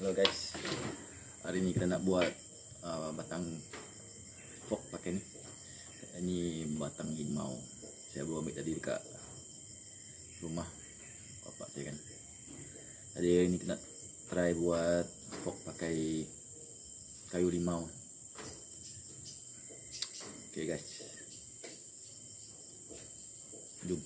Hello guys. Hari ni kita nak buat uh, batang fork pakai ni. Ini batang limau Saya baru ambil tadi dekat rumah bapak saya kan. Jadi hari ni kita nak try buat fork pakai kayu limau. Okay guys. Jom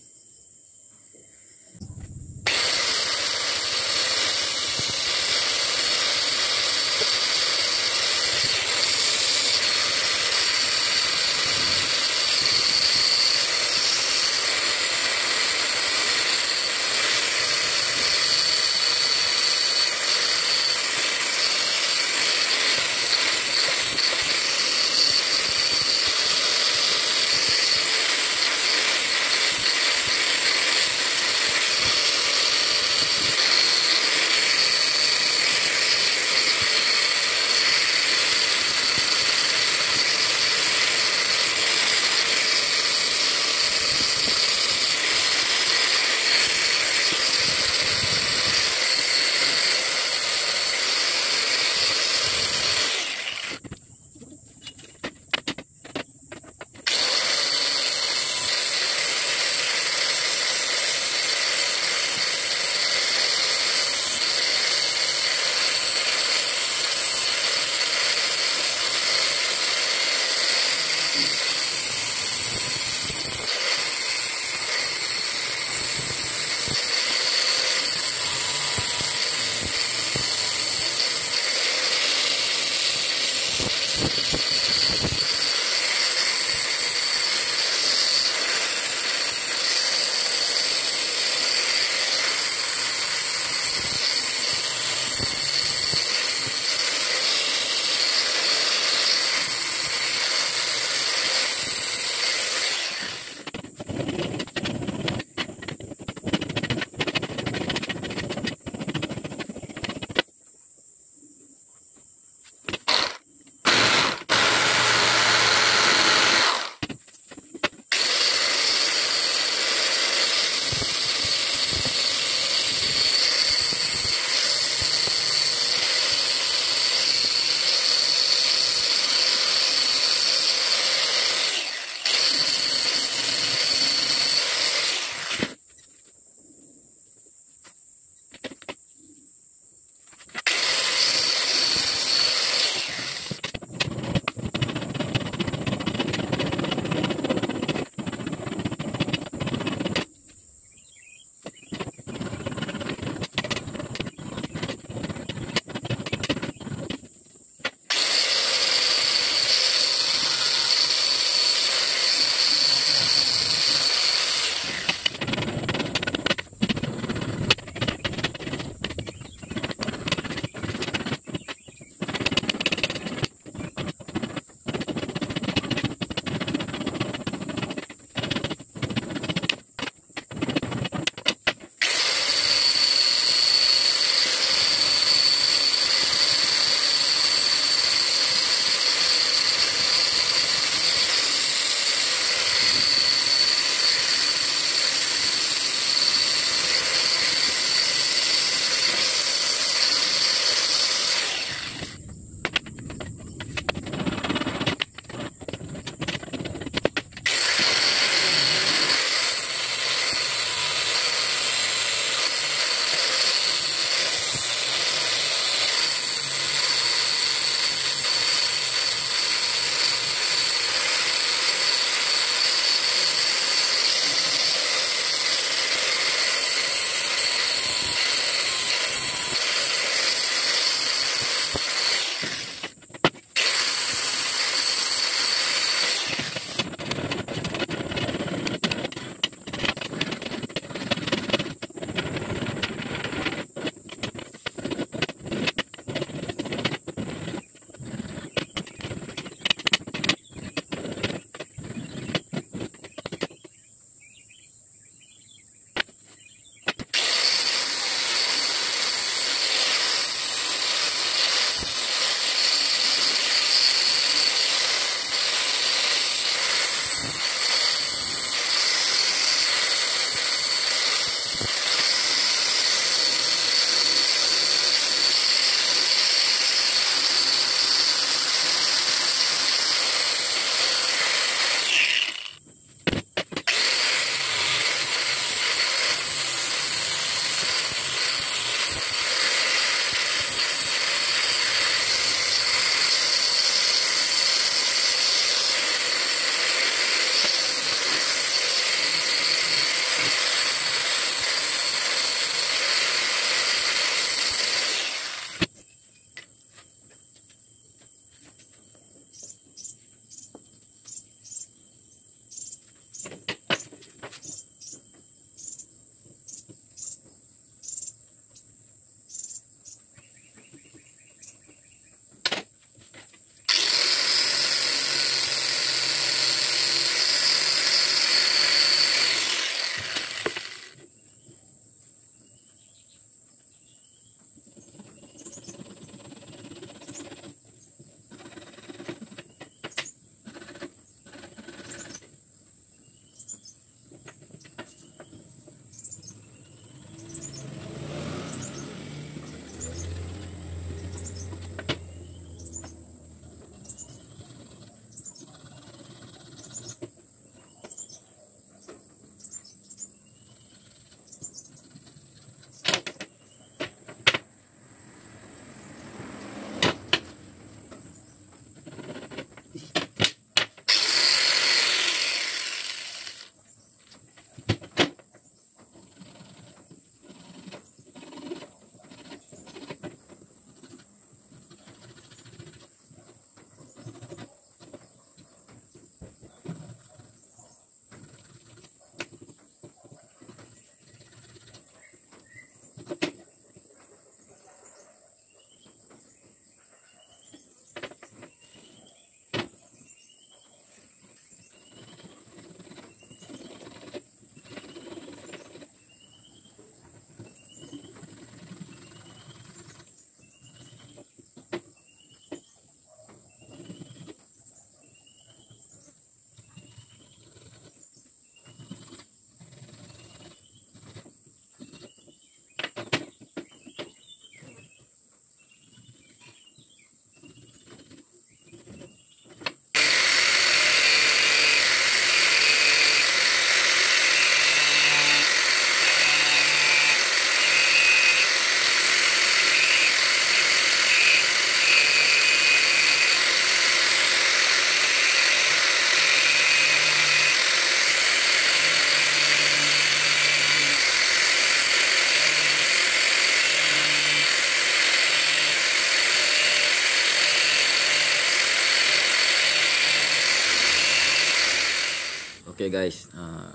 Okay guys, uh,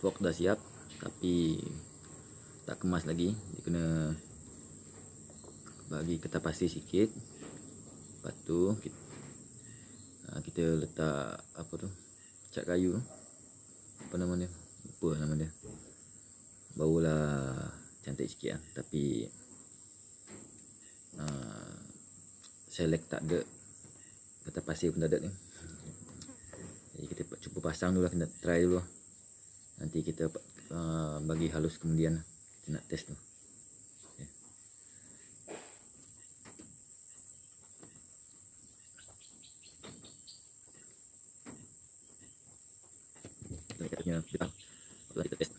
fork dah siap tapi tak kemas lagi. Dia kena bagi ketas pasir sikit. Lepas tu kita, uh, kita letak apa tu? Cat kayu. Apa nama dia? Lupa nama dia. Barulah cantik sikit lah. Tapi uh, select tak ada. Ketas pasir pun tak ada ni. Jadi kita cuba pasang dulu lah, kena try dulu lah. Nanti kita uh, bagi halus kemudian lah. Kita nak test tu. Okay. Kita punya kita, kita test.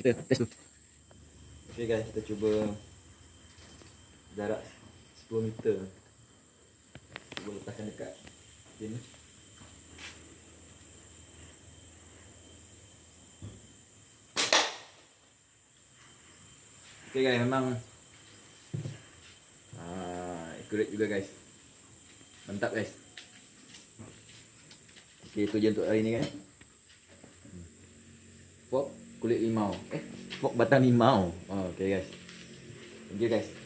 Kita test tu. Okay guys, kita cuba jarak 10 meter. Cuba letakkan dekat sini. Okay guys, memang ah, accurate juga guys. Mantap guys. Okay, itu je untuk hari ni guys. Fork kulit limau. Eh, batang limau. Oh, okay guys. Thank you guys.